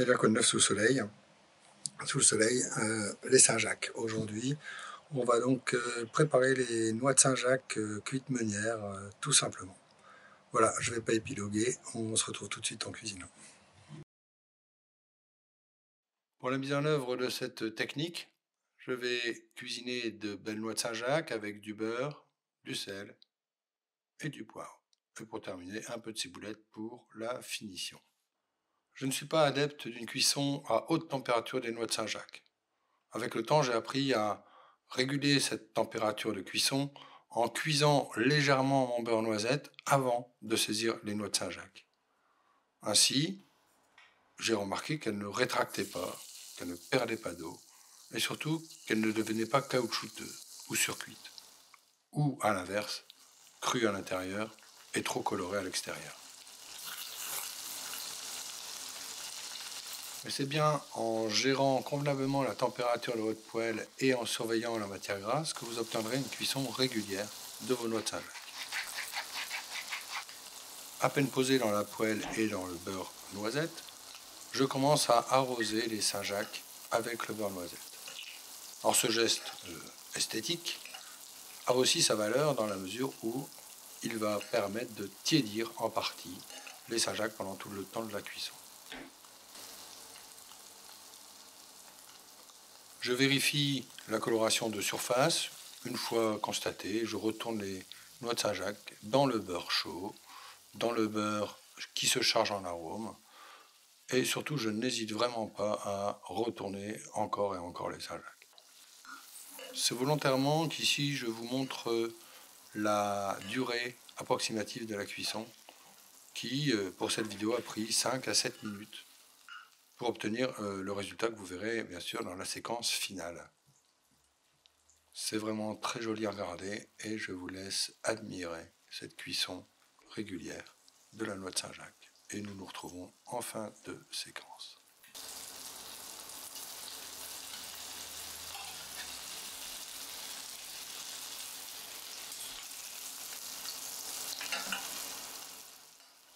Et la Côte Neuf sous soleil, sous le soleil, euh, les Saint-Jacques. Aujourd'hui, on va donc euh, préparer les noix de Saint-Jacques euh, cuites meunières, tout simplement. Voilà, je ne vais pas épiloguer, on se retrouve tout de suite en cuisine. Pour la mise en œuvre de cette technique, je vais cuisiner de belles noix de Saint-Jacques avec du beurre, du sel et du poivre. Et pour terminer, un peu de ciboulette pour la finition. Je ne suis pas adepte d'une cuisson à haute température des noix de Saint-Jacques. Avec le temps, j'ai appris à réguler cette température de cuisson en cuisant légèrement mon beurre noisette avant de saisir les noix de Saint-Jacques. Ainsi, j'ai remarqué qu'elle ne rétractait pas, qu'elle ne perdait pas d'eau, et surtout qu'elle ne devenait pas caoutchouteuse ou surcuite, ou à l'inverse, crue à l'intérieur et trop colorée à l'extérieur. Mais c'est bien en gérant convenablement la température de votre poêle et en surveillant la matière grasse que vous obtiendrez une cuisson régulière de vos noix de. À peine posé dans la poêle et dans le beurre noisette, je commence à arroser les Saint-Jacques avec le beurre noisette. Alors ce geste euh, esthétique a aussi sa valeur dans la mesure où il va permettre de tiédir en partie les Saint-Jacques pendant tout le temps de la cuisson. Je vérifie la coloration de surface. Une fois constatée, je retourne les noix de Saint-Jacques dans le beurre chaud, dans le beurre qui se charge en arôme. Et surtout, je n'hésite vraiment pas à retourner encore et encore les Saint-Jacques. C'est volontairement qu'ici je vous montre la durée approximative de la cuisson qui, euh, pour cette vidéo, a pris 5 à 7 minutes pour obtenir euh, le résultat que vous verrez bien sûr dans la séquence finale. C'est vraiment très joli à regarder et je vous laisse admirer cette cuisson régulière de la noix de Saint-Jacques. Et nous nous retrouvons en fin de séquence.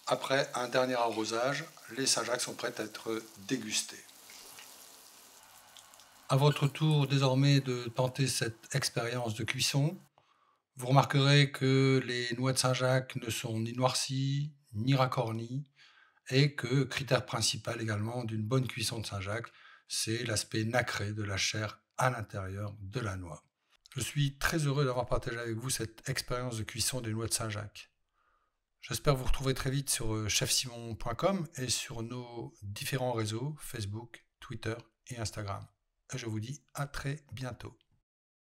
Après un dernier arrosage, les Saint-Jacques sont prêts à être dégustés. À votre tour désormais de tenter cette expérience de cuisson. Vous remarquerez que les noix de Saint-Jacques ne sont ni noircies, ni racornies, et que critère principal également d'une bonne cuisson de Saint-Jacques, c'est l'aspect nacré de la chair à l'intérieur de la noix. Je suis très heureux d'avoir partagé avec vous cette expérience de cuisson des noix de Saint-Jacques. J'espère vous retrouver très vite sur euh, chefsimon.com et sur nos différents réseaux Facebook, Twitter et Instagram. Je vous dis à très bientôt.